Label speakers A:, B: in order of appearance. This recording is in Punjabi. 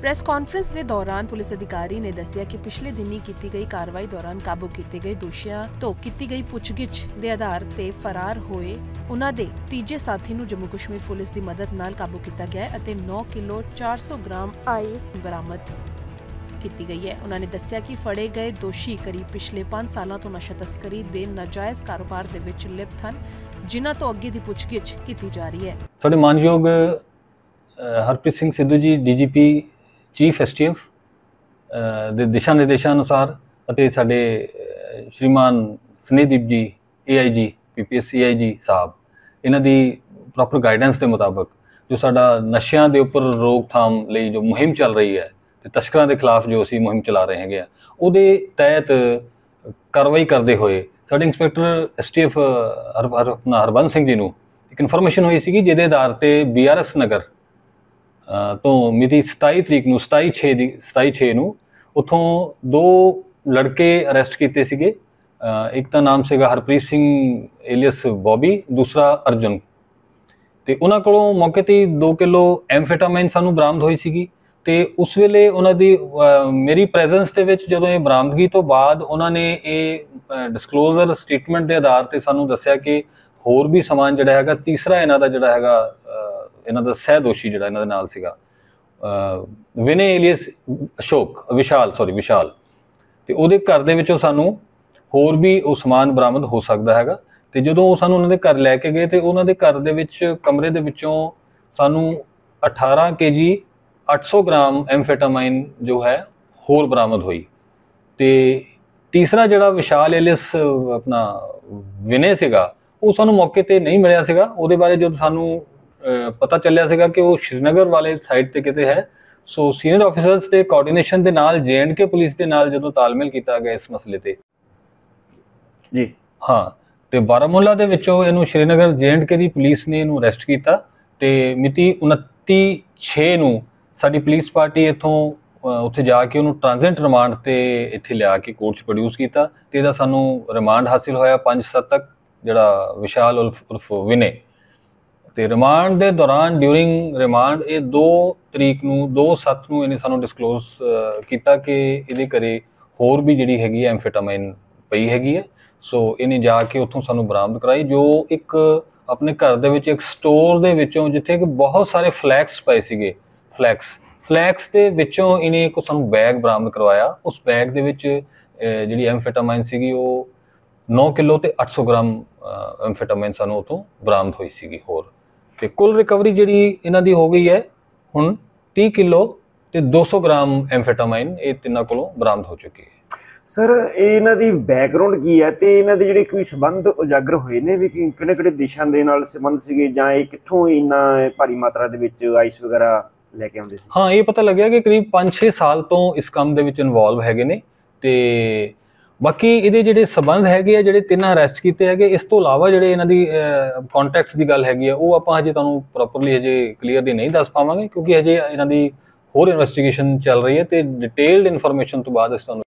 A: ਪ੍ਰੈਸ ਕਾਨਫਰੰਸ ਦੇ ਦੌਰਾਨ ਪੁਲਿਸ ਅਧਿਕਾਰੀ ਨੇ ਦੱਸਿਆ ਕਿ ਪਿਛਲੇ ਦਿਨੀ ਕੀਤੀ ਗਈ ਕਾਰਵਾਈ ਦੌਰਾਨ ਕਾਬੂ ਕੀਤੇ ਗਏ ਦੋਸ਼ੀਆਂ ਤੋਂ ਕੀਤੀ ਗਈ ਪੁੱਛਗਿੱਛ ਦੇ ਆਧਾਰ ਤੇ ਫਰਾਰ ਹੋਏ ਉਹਨਾਂ ਦੇ ਤੀਜੇ ਸਾਥੀ ਨੂੰ ਜੰਮੂ ਕਸ਼ਮੀਰ ਪੁਲਿਸ ਦੀ ਮਦਦ ਨਾਲ ਕਾਬੂ ਕੀਤਾ ਗਿਆ ਹੈ ਅਤੇ 9 ਕਿਲੋ 400 ਗ੍ਰਾਮ ਆਈਸ ਬਰਾਮਦ ਕੀਤੀ ਗਈ ਹੈ। ਉਹਨਾਂ ਨੇ ਦੱਸਿਆ ਕਿ ਫੜੇ ਗਏ ਦੋਸ਼ੀ ਕਰੀਬ ਪਿਛਲੇ 5 ਸਾਲਾਂ ਤੋਂ ਨਸ਼ਾ ਤਸਕਰੀ ਦੇ ਨਾਜਾਇਜ਼ ਕਾਰੋਬਾਰ ਦੇ ਵਿੱਚ ਲਿਪਤ ਹਨ ਜਿਨ੍ਹਾਂ ਤੋਂ ਅੱਗੇ ਦੀ ਪੁੱਛਗਿੱਛ ਕੀਤੀ ਜਾ ਰਹੀ ਹੈ।
B: ਸਾਡੇ ਮਾਨਯੋਗ Harpreet Singh Sidhu ji DGP chief STF ਦੇ ਦਿਸ਼ਾ ਨਿਰਦੇਸ਼ਾਂ ਅਨੁਸਾਰ ਅਤੇ ਸਾਡੇ ਸ਼੍ਰੀਮਾਨ ਸਨੇਹਦੀਪ ਜੀ ਏਆਈਜੀ ਪੀਪੀਐਸ ਏਆਈਜੀ ਸਾਹਿਬ, ਇਹਨਾਂ ਦੀ ਪ੍ਰੋਪਰ ਗਾਈਡੈਂਸ ਦੇ ਮੁਤਾਬਕ ਜੋ ਸਾਡਾ ਨਸ਼ਿਆਂ ਦੇ ਉੱਪਰ ਰੋਕਥਾਮ ਲਈ ਜੋ ਮੁਹਿੰਮ ਚੱਲ ਰਹੀ ਹੈ ਤੇ ਤਸਕਰਾਂ ਦੇ ਖਿਲਾਫ ਜੋ ਅਸੀਂ ਮੁਹਿੰਮ ਚਲਾ ਰਹੇ ਹੈਗੇ ਆ, ਉਹਦੇ ਤਹਿਤ ਕਾਰਵਾਈ ਕਰਦੇ ਹੋਏ ਸਾਡੇ ਇੰਸਪੈਕਟਰ ਐਸਟੀਐਫ, ਹਰ, ਹਰ- ਹਰਬੰਸ ਸਿੰਘ ਜੀ ਨੂੰ ਇੱਕ ਇਨਫੋਰਮੇਸ਼ਨ ਹੋਈ ਸੀਗੀ ਜਿਹਦੇ ਆਧਾਰ ਤੇ ਬੀਆਰਐਸ ਨਗਰ ਤੋਂ ਮਿਤੀ 27 ਤਰੀਕ ਨੂੰ 27 6 ਦੀ 27 6 ਨੂੰ ਉਥੋਂ ਦੋ ਲੜਕੇ ਅਰੈਸਟ ਕੀਤੇ ਸੀਗੇ। ਇੱਕ ਦਾ ਨਾਮ ਸੀਗਾ ਹਰਪ੍ਰੀਤ ਸਿੰਘ ਏਲੀਅਸ ਬੋਬੀ, ਦੂਸਰਾ ਅਰਜੁਨ। ਤੇ ਉਹਨਾਂ ਕੋਲੋਂ ਮੌਕੇ ਤੇ 2 ਕਿਲੋ ਐਮਫੈਟਾਮਾਈਨ ਸਾਨੂੰ ਬਰਾਮਦ ਹੋਈ ਸੀਗੀ ਤੇ ਉਸ ਵੇਲੇ ਉਹਨਾਂ ਦੀ ਮੇਰੀ ਪ੍ਰੈਜ਼ੈਂਸ ਦੇ ਵਿੱਚ ਜਦੋਂ ਇਹ ਬਰਾਮਦਗੀ ਤੋਂ ਬਾਅਦ ਉਹਨਾਂ ਨੇ ਇਹ ਡਿਸਕਲੋਜ਼ਰ ਸਟੇਟਮੈਂਟ ਦੇ ਆਧਾਰ ਤੇ ਸਾਨੂੰ ਦੱਸਿਆ ਕਿ ਹੋਰ ਵੀ ਸਮਾਨ ਜਿਹੜਾ ਹੈਗਾ, ਤੀਸਰਾ ਇਹਨਾਂ ਦਾ ਜਿਹੜਾ ਹੈਗਾ ਇਹਨਾਂ ਦਾ ਸਹਿ ਦੋਸ਼ੀ ਜਿਹੜਾ ਇਹਨਾਂ ਦੇ ਨਾਲ ਸੀਗਾ ਅ, ਵਿਨੇ ਏਲੀਅਸ ਅਸ਼ੋਕ ਵਿਸ਼ਾਲ ਸੌਰੀ ਵਿਸ਼ਾਲ। ਤੇ ਉਹਦੇ ਘਰ ਦੇ ਵਿੱਚੋਂ ਸਾਨੂੰ ਹੋਰ ਵੀ ਉਹ ਸਮਾਨ ਬਰਾਮਦ ਹੋ ਸਕਦਾ ਹੈਗਾ। ਤੇ ਜਦੋਂ ਉਹ ਸਾਨੂੰ ਉਹਨਾਂ ਦੇ ਘਰ ਲੈ ਕੇ ਗਏ ਤੇ ਉਹਨਾਂ ਦੇ ਘਰ ਦੇ ਵਿੱਚ ਕਮਰੇ ਦੇ ਵਿੱਚੋਂ ਸਾਨੂੰ 18 ਕੇਜੀ 800 ਗ੍ਰਾਮ ਐਮਫੈਟਾਮਾਈਨ ਜੋ ਹੈ ਹੋਰ ਬਰਾਮਦ ਹੋਈ। ਤੇ ਤੀਸਰਾ ਜਿਹੜਾ ਵਿਸ਼ਾਲ ਐਲਿਸ ਆਪਣਾ ਵਿਨੇ ਸੀਗਾ ਉਹ ਸਾਨੂੰ ਮੌਕੇ ਤੇ ਨਹੀਂ ਮਿਲਿਆ ਸੀਗਾ। ਉਹਦੇ ਬਾਰੇ ਜਦੋਂ ਸਾਨੂੰ ਪਤਾ ਚੱਲਿਆ ਸੀਗਾ ਕਿ ਉਹ ਸ਼੍ਰੀਨਗਰ ਵਾਲੇ ਸਾਈਡ ਤੇ ਕਿਤੇ ਹੈ। ਸੋ ਸੀਨੀਅਰ ਆਫੀਸਰਸ ਦੇ ਕੋਆਰਡੀਨੇਸ਼ਨ ਦੇ ਨਾਲ ਕੇ ਪੁਲਿਸ ਦੇ ਨਾਲ ਜਦੋਂ ਤਾਲਮੇਲ ਕੀਤਾ ਗਿਆ ਇਸ ਮਸਲੇ ਤੇ।
C: ਜੀ।
B: ਹਾਂ ਤੇ ਬਾਰਾਮੂਲਾ ਦੇ ਵਿੱਚੋਂ ਇਹਨੂੰ ਸ਼੍ਰੀਨਗਰ ਕੇ ਦੀ ਪੁਲਿਸ ਨੇ ਇਹਨੂੰ ਅਰੈਸਟ ਕੀਤਾ ਤੇ ਮਿਤੀ 29 6 ਨੂੰ ਸਾਡੀ ਪੁਲਿਸ ਪਾਰਟੀ ਇੱਥੋਂ ਉੱਥੇ ਜਾ ਕੇ ਉਹਨੂੰ ਟ੍ਰਾਂਜ਼ਿਟ ਰਿਮਾਂਡ ਤੇ ਇੱਥੇ ਲਿਆ ਕੇ ਕੋਰਟ 'ਚ ਪ੍ਰੋਡਿਊਸ ਕੀਤਾ ਤੇ ਇਹਦਾ ਸਾਨੂੰ ਰਿਮਾਂਡ ਹਾਸਿਲ ਹੋਇਆ 5-7 ਤੱਕ ਜਿਹੜਾ ਵਿਸ਼ਾਲ ਉਲਫ ਉਰਫ ਵਿਨੇ। ਤੇ ਰਿਮਾਂਡ ਦੇ ਦੌਰਾਨ ਡਿਊਰਿੰਗ ਰਿਮਾਂਡ ਇਹ 2 ਤਰੀਕ ਨੂੰ 2/7 ਨੂੰ ਇਹਨੇ ਸਾਨੂੰ ਡਿਸਕਲੋਜ਼ ਕੀਤਾ ਕਿ ਇਹਦੇ ਘਰੇ ਹੋਰ ਵੀ ਜਿਹੜੀ ਹੈਗੀ ਹੈ ਪਈ ਹੈਗੀ ਹੈ ਸੋ ਇਹਨੇ ਜਾ ਕੇ ਉੱਥੋਂ ਸਾਨੂੰ ਬਰਾਮਦ ਕਰਾਈ ਜੋ ਇੱਕ ਆਪਣੇ ਘਰ ਦੇ ਵਿੱਚ ਇੱਕ ਸਟੋਰ ਦੇ ਵਿੱਚੋਂ ਜਿੱਥੇ ਕਿ ਬਹੁਤ ਸਾਰੇ ਫਲੈਕਸ ਪਏ ਸੀਗੇ ਫਲੈਕਸ ਫਲੈਕਸ ਦੇ ਵਿੱਚੋਂ ਇਹਨੇ ਇੱਕ ਸਾਨੂੰ ਬੈਗ ਬਰਾਮਦ ਕਰਵਾਇਆ। ਉਸ ਬੈਗ ਦੇ ਵਿੱਚ ਜਿਹੜੀ ਐਮਫੈਟਾਮਾਈਨ ਸੀਗੀ ਉਹ 9 ਕਿਲੋ ਤੇ 800 ਗ੍ਰਾਮ ਅਹ, ਸਾਨੂੰ ਉਤੋਂ ਬਰਾਮਦ ਹੋਈ ਸੀਗੀ ਹੋਰ। ਤੇ ਕੁੱਲ ਰਿਕਵਰੀ ਜਿਹੜੀ ਇਹਨਾਂ ਦੀ ਹੋ ਗਈ ਹੈ ਹੁਣ 30 ਕਿਲੋ ਤੇ 200 ਗ੍ਰਾਮ ਐਮਫੈਟਾਮਾਈਨ ਇਹ ਤਿੰਨਾਂ ਕੋਲੋਂ ਬਰਾਮਦ ਹੋ ਚੁੱਕੀ ਹੈ।
C: ਸਰ ਇਹ ਇਹਨਾਂ ਦੀ ਬੈਕਗ੍ਰਾਉਂਡ ਕੀ ਹੈ ਤੇ ਇਹਨਾਂ ਦੇ ਜਿਹੜੇ ਕੋਈ ਸੰਬੰਧ ਉਜਾਗਰ ਹੋਏ ਨੇ ਵੀ ਕਿਹੜੇ ਕਿਹੜੇ ਦੇਸ਼ਾਂ ਦੇ ਨਾਲ ਸੰਬੰਧ ਸੀਗੇ ਜਾਂ ਇਹ ਕਿੱਥੋਂ ਇੰਨਾ ਭਾਰੀ ਮਾਤਰਾ ਦੇ ਵਿੱਚ ਆਈਸ ਵਗੈਰਾ ਲੈ ਕੇ ਆਉਂਦੇ ਸੀ?
B: ਹਾਂ ਇਹ ਪਤਾ ਲੱਗਿਆ ਕਿ ਕਰੀਬ 5-6 ਸਾਲ ਤੋਂ ਇਸ ਕੰਮ ਦੇ ਵਿੱਚ ਇਨਵੋਲਵ ਹੈਗੇ ਨੇ ਤੇ ਬਾਕੀ ਇਹਦੇ ਜਿਹੜੇ ਸਬੰਧ ਹੈਗੇ ਆ, ਜਿਹੜੇ ਤਿੰਨਾਂ ਅਰੈਸਟ ਕੀਤੇ ਹੈਗੇ, ਇਸ ਤੋਂ ਇਲਾਵਾ ਜਿਹੜੇ ਇਹਨਾਂ ਦੀ ਕੰਟੈਕਟਸ ਦੀ ਗੱਲ ਹੈਗੀ ਆ, ਉਹ ਆਪਾਂ ਹਜੇ ਤੁਹਾਨੂੰ ਪ੍ਰੋਪਰਲੀ ਹਜੇ ਕਲੀਅਰਲੀ ਨਹੀਂ ਦੱਸ ਪਾਵਾਂਗੇ, ਕਿਉਂਕਿ ਹਜੇ ਇਹਨਾਂ ਦੀ ਹੋਰ ਇਨਵੈਸਟੀਗੇਸ਼ਨ ਚੱਲ ਰਹੀ ਹੈ ਤੇ ਡਿਟੇਲਡ ਇਨਫੋਰਮੇਸ਼ਨ ਤੋਂ ਬਾਅਦ ਅਸੀਂ ਤੁਹਾਨੂੰ